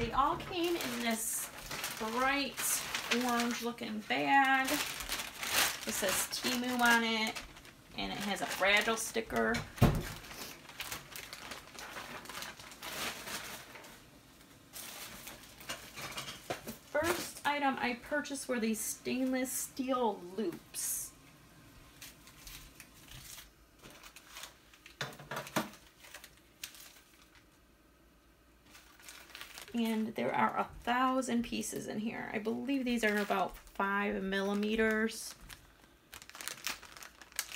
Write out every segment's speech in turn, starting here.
They all came in this bright orange looking bag. It says Temu on it and it has a fragile sticker. The first item I purchased were these stainless steel loops. And there are a thousand pieces in here. I believe these are about five millimeters.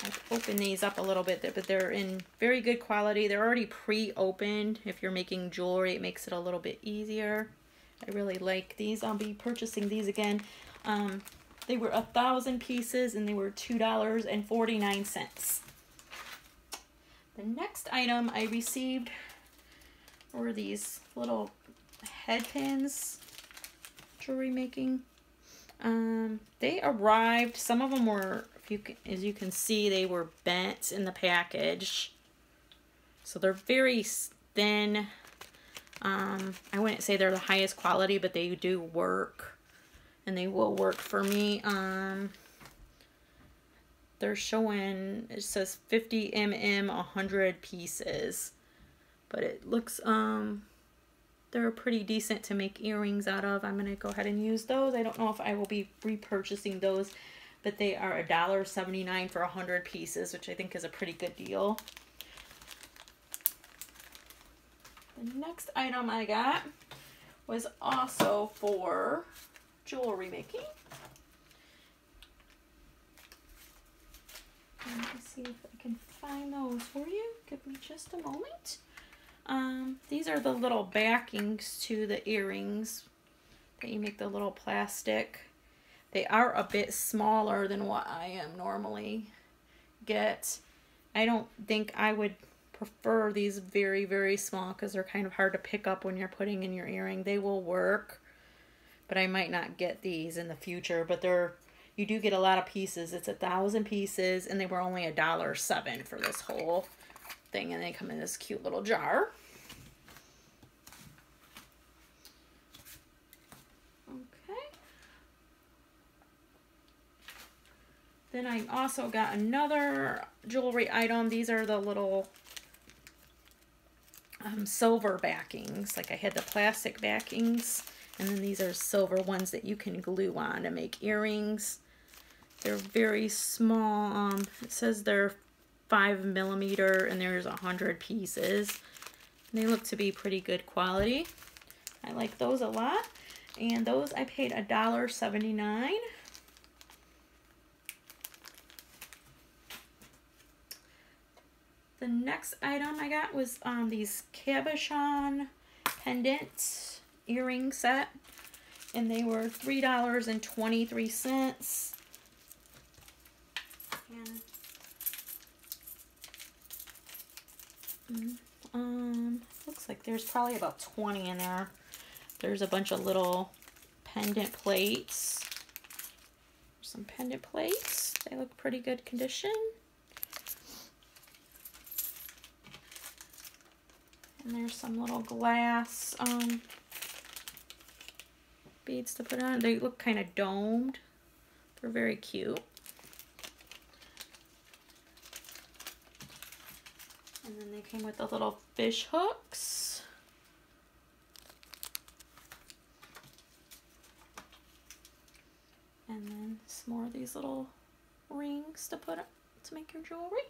I've opened these up a little bit, but they're in very good quality. They're already pre-opened. If you're making jewelry, it makes it a little bit easier. I really like these. I'll be purchasing these again. Um, they were a thousand pieces and they were $2.49. The next item I received were these little head pins jewelry making. Um, they arrived, some of them were, if you as you can see, they were bent in the package. So they're very thin. Um, I wouldn't say they're the highest quality, but they do work. And they will work for me. Um, they're showing, it says 50 mm, 100 pieces. But it looks, um, they're pretty decent to make earrings out of. I'm going to go ahead and use those. I don't know if I will be repurchasing those, but they are $1.79 for 100 pieces, which I think is a pretty good deal. The next item I got was also for jewelry making. Let me see if I can find those for you. Give me just a moment. Um, these are the little backings to the earrings that you make the little plastic. They are a bit smaller than what I am normally get. I don't think I would prefer these very, very small because they're kind of hard to pick up when you're putting in your earring. They will work, but I might not get these in the future. But they're, you do get a lot of pieces. It's a thousand pieces and they were only a dollar seven for this whole thing and they come in this cute little jar. Okay. Then I also got another jewelry item. These are the little um, silver backings. Like I had the plastic backings and then these are silver ones that you can glue on to make earrings. They're very small. Um, it says they're five millimeter and there's a hundred pieces. They look to be pretty good quality. I like those a lot. And those I paid a dollar seventy-nine. The next item I got was um, these cabochon pendant earring set. And they were $3.23. And Um, looks like there's probably about 20 in there. There's a bunch of little pendant plates. Some pendant plates. They look pretty good condition. And there's some little glass um, beads to put on. They look kind of domed. They're very cute. And then they came with the little fish hooks. And then some more of these little rings to put up to make your jewelry.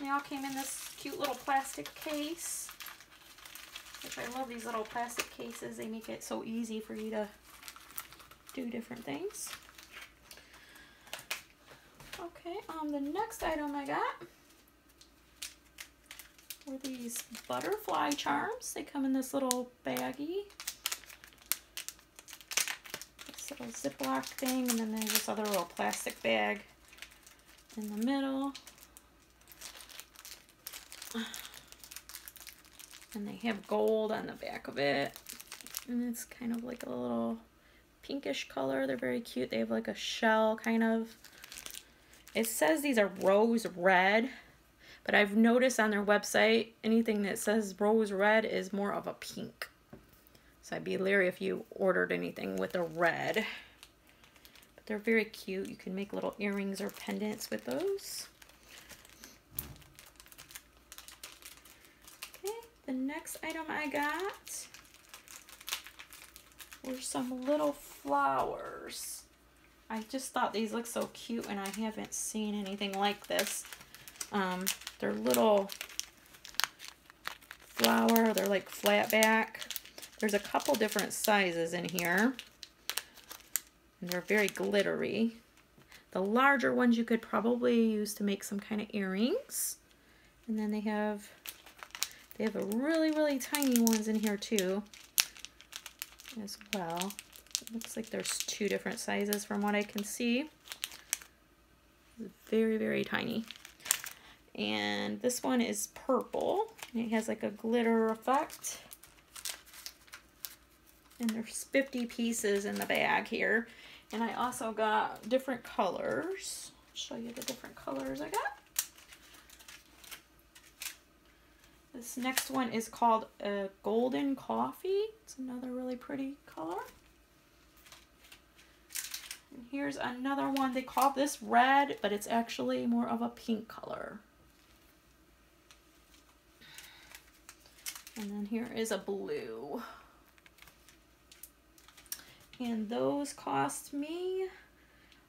They all came in this cute little plastic case. Which I love these little plastic cases. They make it so easy for you to do different things. Okay, um, the next item I got these butterfly charms. They come in this little baggie. This little Ziploc thing, and then there's this other little plastic bag in the middle. And they have gold on the back of it. And it's kind of like a little pinkish color. They're very cute. They have like a shell kind of. It says these are rose red. But I've noticed on their website, anything that says rose red is more of a pink. So I'd be leery if you ordered anything with a red. But they're very cute. You can make little earrings or pendants with those. Okay, the next item I got were some little flowers. I just thought these look so cute and I haven't seen anything like this. Um, they're little flower. They're like flat back. There's a couple different sizes in here. And they're very glittery. The larger ones you could probably use to make some kind of earrings. And then they have they have a really, really tiny ones in here too as well. It looks like there's two different sizes from what I can see. Very, very tiny. And this one is purple. It has like a glitter effect. And there's 50 pieces in the bag here. And I also got different colors. I'll show you the different colors I got. This next one is called a golden coffee. It's another really pretty color. And here's another one. They call this red, but it's actually more of a pink color. And then here is a blue. And those cost me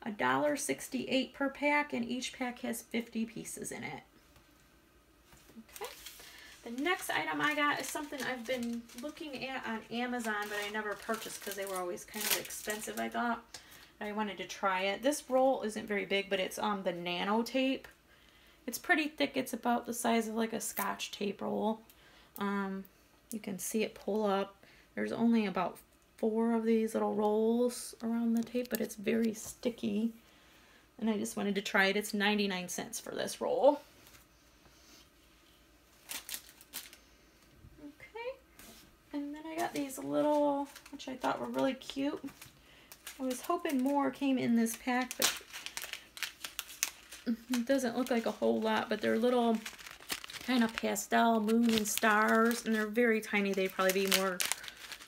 a dollar sixty-eight per pack, and each pack has 50 pieces in it. Okay. The next item I got is something I've been looking at on Amazon, but I never purchased because they were always kind of expensive, I thought. I wanted to try it. This roll isn't very big, but it's on the nano tape. It's pretty thick. It's about the size of like a scotch tape roll. Um, you can see it pull up. There's only about four of these little rolls around the tape, but it's very sticky. And I just wanted to try it. It's 99 cents for this roll. Okay. And then I got these little, which I thought were really cute. I was hoping more came in this pack, but it doesn't look like a whole lot, but they're little kind of pastel moon and stars, and they're very tiny. They'd probably be more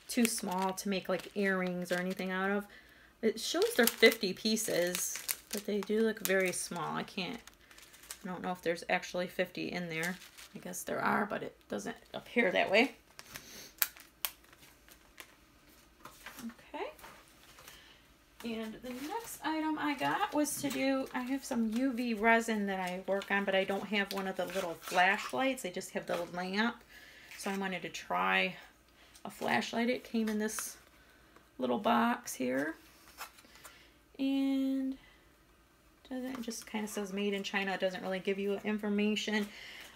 too small to make like earrings or anything out of. It shows they're 50 pieces, but they do look very small. I can't, I don't know if there's actually 50 in there. I guess there are, but it doesn't appear that way. And the next item I got was to do, I have some UV resin that I work on, but I don't have one of the little flashlights. I just have the lamp. So I wanted to try a flashlight. It came in this little box here. And doesn't just kind of says made in China. It doesn't really give you information.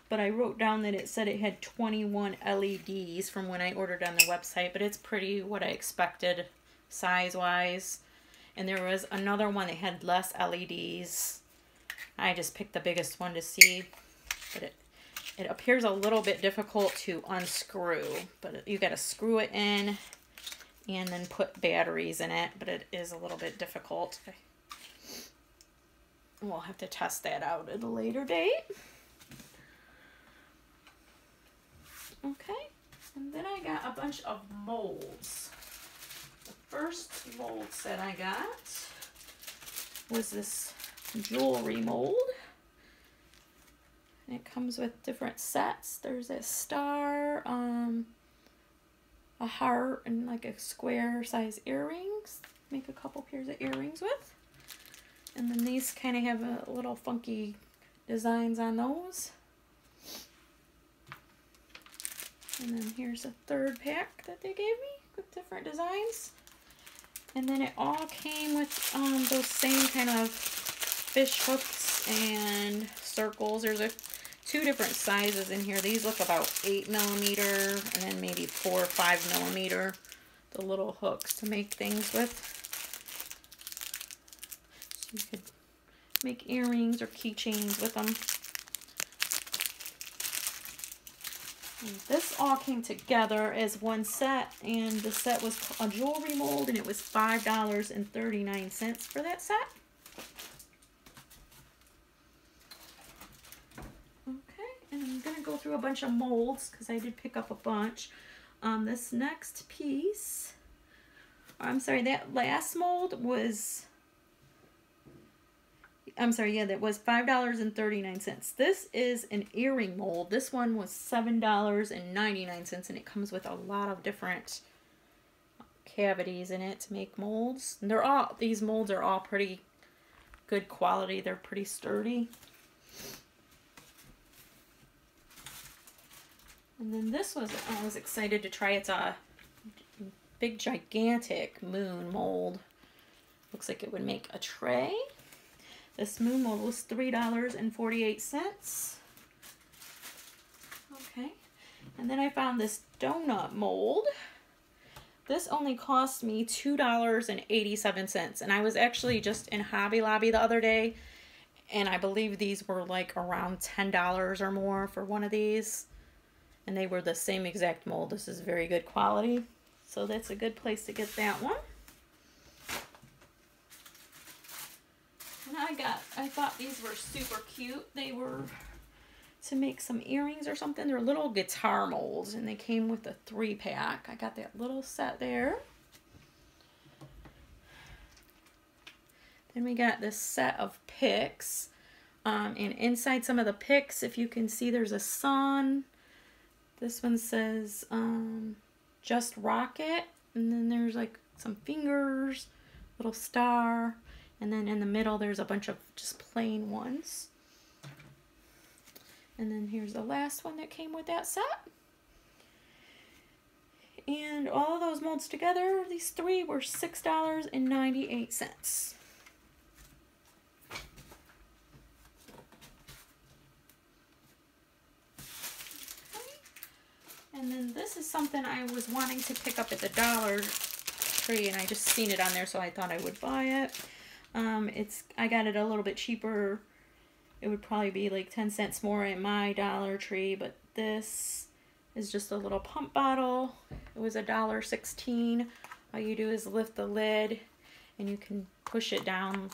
But I wrote down that it said it had 21 LEDs from when I ordered on the website. But it's pretty what I expected size-wise. And there was another one that had less LEDs. I just picked the biggest one to see. But it, it appears a little bit difficult to unscrew. But you got to screw it in and then put batteries in it. But it is a little bit difficult. We'll have to test that out at a later date. Okay. And then I got a bunch of molds first mold set I got was this jewelry mold. And it comes with different sets. There's a star, um, a heart, and like a square size earrings. Make a couple pairs of earrings with. And then these kind of have a little funky designs on those. And then here's a third pack that they gave me with different designs. And then it all came with um, those same kind of fish hooks and circles. There's a two different sizes in here. These look about 8 millimeter and then maybe 4 or 5 millimeter. The little hooks to make things with. So you could make earrings or keychains with them. And this all came together as one set, and the set was a jewelry mold, and it was $5.39 for that set. Okay, and I'm going to go through a bunch of molds, because I did pick up a bunch. Um, this next piece, I'm sorry, that last mold was, I'm sorry, yeah, that was $5.39. This is an earring mold. This one was $7.99 and it comes with a lot of different cavities in it to make molds. And they're all, these molds are all pretty good quality. They're pretty sturdy. And then this was, I was excited to try. It's a big, gigantic moon mold. Looks like it would make a tray. This moon mold was $3.48. Okay. And then I found this donut mold. This only cost me $2.87. And I was actually just in Hobby Lobby the other day. And I believe these were like around $10 or more for one of these. And they were the same exact mold. This is very good quality. So that's a good place to get that one. I got, I thought these were super cute. They were to make some earrings or something. They're little guitar molds and they came with a three pack. I got that little set there. Then we got this set of picks. Um, and inside some of the picks, if you can see, there's a sun. This one says um, just rocket. And then there's like some fingers, little star. And then in the middle, there's a bunch of just plain ones. And then here's the last one that came with that set. And all those molds together, these three were $6.98. And then this is something I was wanting to pick up at the Dollar Tree and I just seen it on there so I thought I would buy it. Um, it's I got it a little bit cheaper. It would probably be like 10 cents more at my Dollar Tree, but this is just a little pump bottle. It was a dollar sixteen. All you do is lift the lid and you can push it down.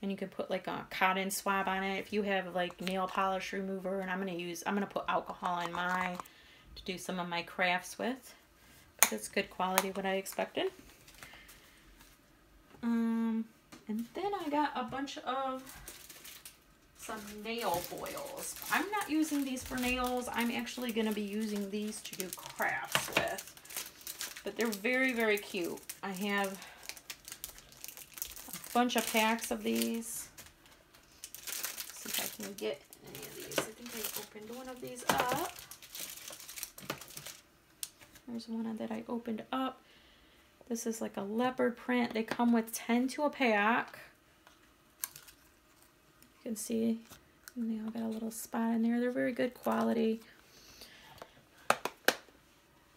And you can put like a cotton swab on it. If you have like nail polish remover and I'm going to use I'm going to put alcohol in my to do some of my crafts with. But it's good quality what I expected. Um and then I got a bunch of some nail foils. I'm not using these for nails. I'm actually going to be using these to do crafts with. But they're very, very cute. I have a bunch of packs of these. Let's see if I can get any of these. I think I opened one of these up. There's one that I opened up. This is like a leopard print. They come with 10 to a pack can see they all got a little spot in there. They're very good quality.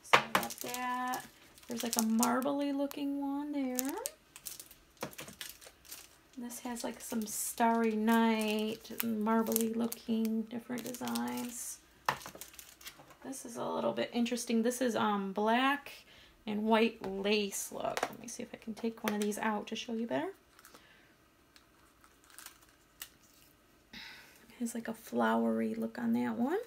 So I got that. There's like a marbly looking one there. This has like some starry night, marbly looking different designs. This is a little bit interesting. This is um black and white lace look. Let me see if I can take one of these out to show you better. Has like a flowery look on that one.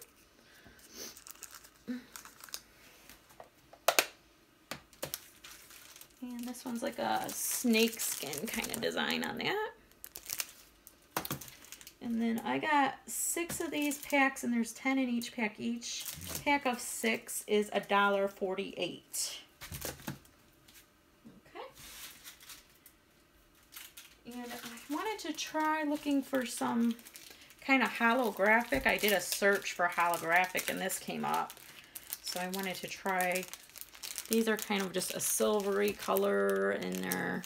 And this one's like a snake skin kind of design on that. And then I got six of these packs, and there's 10 in each pack. Each pack of six is a dollar forty-eight. Okay. And I wanted to try looking for some kind of holographic. I did a search for holographic and this came up. So I wanted to try, these are kind of just a silvery color and they're,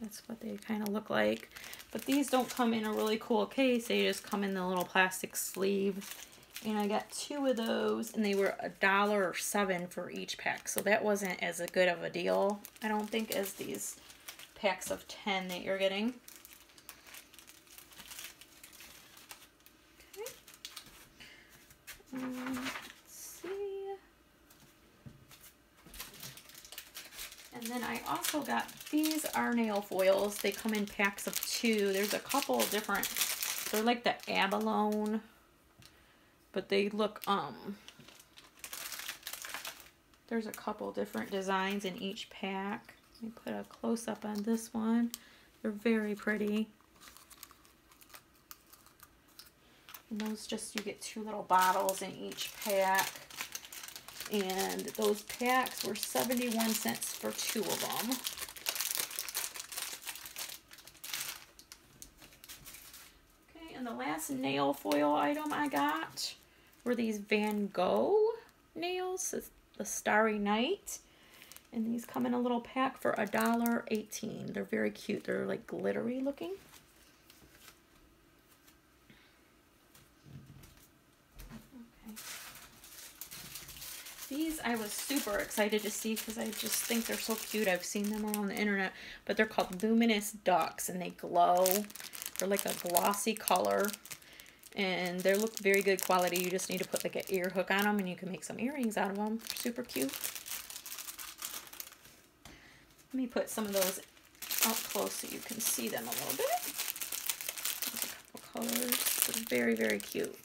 that's what they kind of look like. But these don't come in a really cool case. They just come in the little plastic sleeve. And I got two of those and they were a dollar or seven for each pack. So that wasn't as a good of a deal, I don't think, as these packs of 10 that you're getting. See. And then I also got, these are nail foils. They come in packs of two. There's a couple different, they're like the abalone, but they look, um, There's a couple different designs in each pack. Let me put a close-up on this one. They're very pretty. And those just, you get two little bottles in each pack. And those packs were 71 cents for two of them. Okay, and the last nail foil item I got were these Van Gogh nails. The Starry Night. And these come in a little pack for a dollar eighteen. They're very cute. They're like glittery looking. Okay. These I was super excited to see because I just think they're so cute. I've seen them all on the internet, but they're called Luminous Ducks and they glow. They're like a glossy color and they look very good quality. You just need to put like an ear hook on them and you can make some earrings out of them. Super cute. Let me put some of those up close so you can see them a little bit. There's a couple colors. They're very, very cute.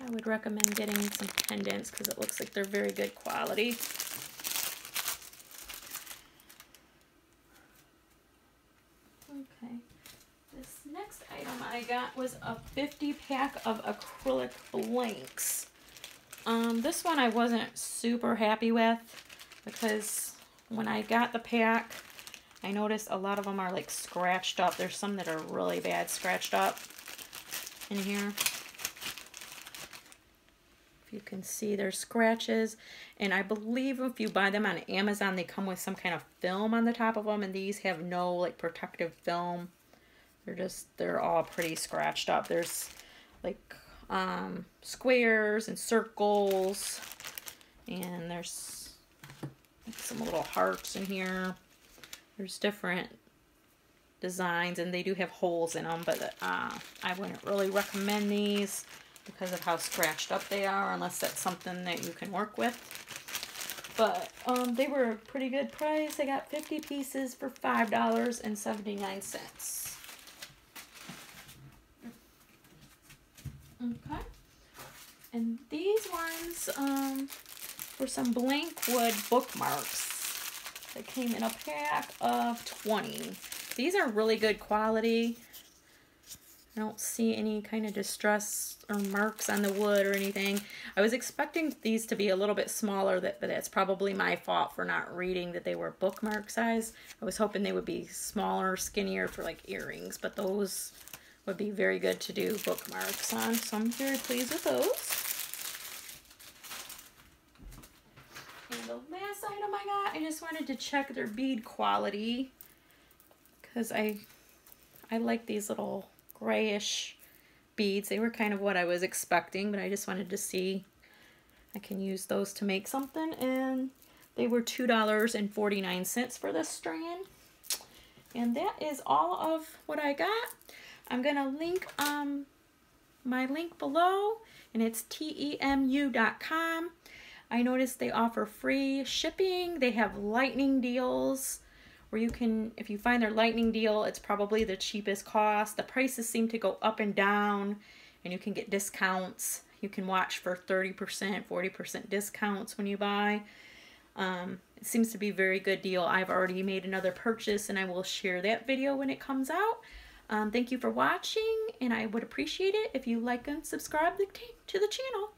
I would recommend getting some pendants because it looks like they're very good quality. Okay. This next item I got was a 50 pack of acrylic blanks. Um, this one I wasn't super happy with because when I got the pack, I noticed a lot of them are like scratched up. There's some that are really bad scratched up in here. If you can see, there's scratches. And I believe if you buy them on Amazon, they come with some kind of film on the top of them. And these have no like protective film. They're just, they're all pretty scratched up. There's like um, squares and circles. And there's some little hearts in here. There's different designs and they do have holes in them, but uh, I wouldn't really recommend these because of how scratched up they are unless that's something that you can work with. But um, they were a pretty good price. I got 50 pieces for $5.79. Okay. And these ones, um, for some blank wood bookmarks that came in a pack of 20. These are really good quality. I don't see any kind of distress or marks on the wood or anything. I was expecting these to be a little bit smaller, but that's probably my fault for not reading that they were bookmark size. I was hoping they would be smaller, skinnier for like earrings, but those would be very good to do bookmarks on. So I'm very pleased with those. And the last item I got, I just wanted to check their bead quality because I I like these little grayish beads. They were kind of what I was expecting, but I just wanted to see I can use those to make something. And they were $2.49 for this strand. And that is all of what I got. I'm going to link um, my link below, and it's temu.com. I noticed they offer free shipping. They have lightning deals where you can, if you find their lightning deal, it's probably the cheapest cost. The prices seem to go up and down and you can get discounts. You can watch for 30%, 40% discounts when you buy. Um, it seems to be a very good deal. I've already made another purchase and I will share that video when it comes out. Um, thank you for watching and I would appreciate it if you like and subscribe to the channel.